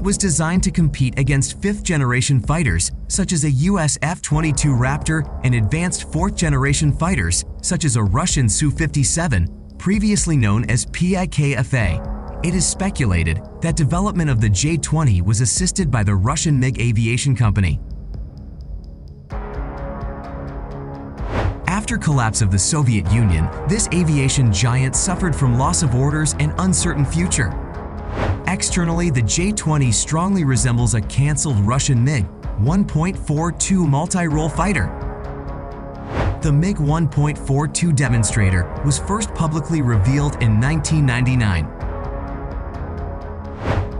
was designed to compete against fifth-generation fighters such as a US F-22 Raptor and advanced fourth-generation fighters such as a Russian Su-57, previously known as PAK-FA. It is speculated that development of the J-20 was assisted by the Russian MiG Aviation Company. After collapse of the Soviet Union, this aviation giant suffered from loss of orders and uncertain future. Externally, the J-20 strongly resembles a cancelled Russian MiG 1.42 multi-role fighter. The MiG 1.42 demonstrator was first publicly revealed in 1999.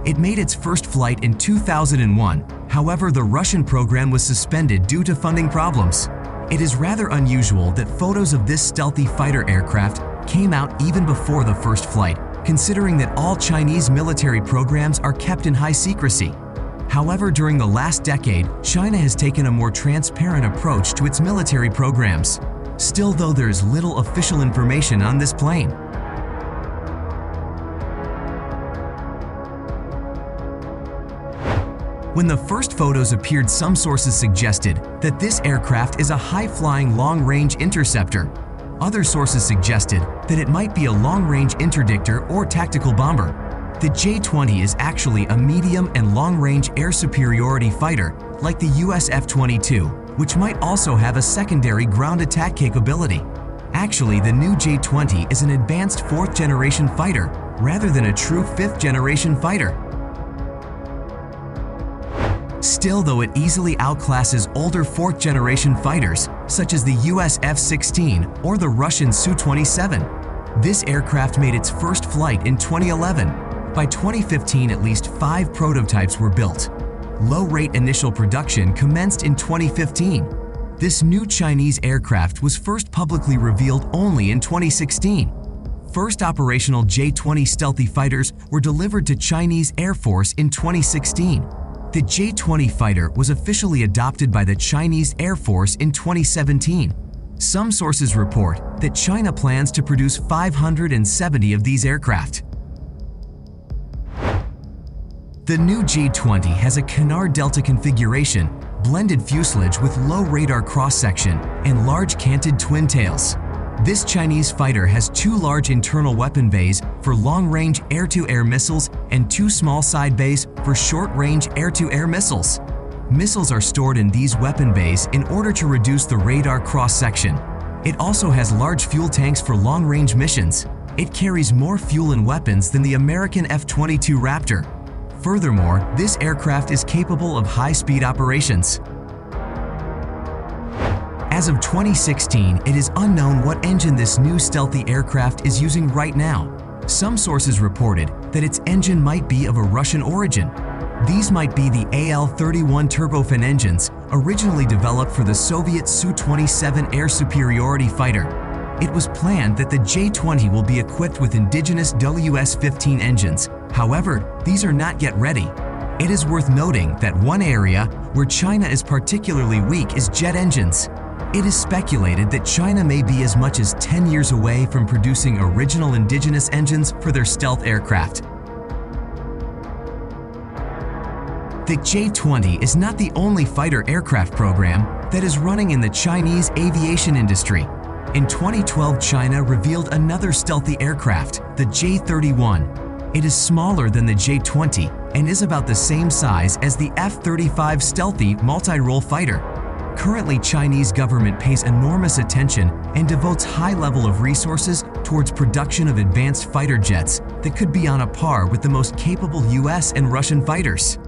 It made its first flight in 2001, however the Russian program was suspended due to funding problems. It is rather unusual that photos of this stealthy fighter aircraft came out even before the first flight, considering that all Chinese military programs are kept in high secrecy. However, during the last decade, China has taken a more transparent approach to its military programs. Still though there is little official information on this plane. When the first photos appeared some sources suggested that this aircraft is a high-flying long-range interceptor. Other sources suggested that it might be a long-range interdictor or tactical bomber. The J-20 is actually a medium and long-range air superiority fighter like the US F-22, which might also have a secondary ground attack capability. Actually, the new J-20 is an advanced fourth-generation fighter rather than a true fifth-generation fighter. Still, though it easily outclasses older fourth-generation fighters, such as the US F-16 or the Russian Su-27. This aircraft made its first flight in 2011. By 2015, at least five prototypes were built. Low-rate initial production commenced in 2015. This new Chinese aircraft was first publicly revealed only in 2016. First operational J-20 stealthy fighters were delivered to Chinese Air Force in 2016. The J-20 fighter was officially adopted by the Chinese Air Force in 2017. Some sources report that China plans to produce 570 of these aircraft. The new J-20 has a Canard Delta configuration, blended fuselage with low radar cross-section, and large canted twin tails. This Chinese fighter has two large internal weapon bays for long-range air-to-air missiles and two small side bays for short-range air-to-air missiles. Missiles are stored in these weapon bays in order to reduce the radar cross-section. It also has large fuel tanks for long-range missions. It carries more fuel and weapons than the American F-22 Raptor. Furthermore, this aircraft is capable of high-speed operations. As of 2016, it is unknown what engine this new stealthy aircraft is using right now. Some sources reported that its engine might be of a Russian origin. These might be the AL-31 turbofan engines originally developed for the Soviet Su-27 air superiority fighter. It was planned that the J-20 will be equipped with indigenous WS-15 engines. However, these are not yet ready. It is worth noting that one area where China is particularly weak is jet engines. It is speculated that China may be as much as 10 years away from producing original indigenous engines for their stealth aircraft. The J-20 is not the only fighter aircraft program that is running in the Chinese aviation industry. In 2012, China revealed another stealthy aircraft, the J-31. It is smaller than the J-20 and is about the same size as the F-35 stealthy multi-role fighter. Currently, Chinese government pays enormous attention and devotes high level of resources towards production of advanced fighter jets that could be on a par with the most capable US and Russian fighters.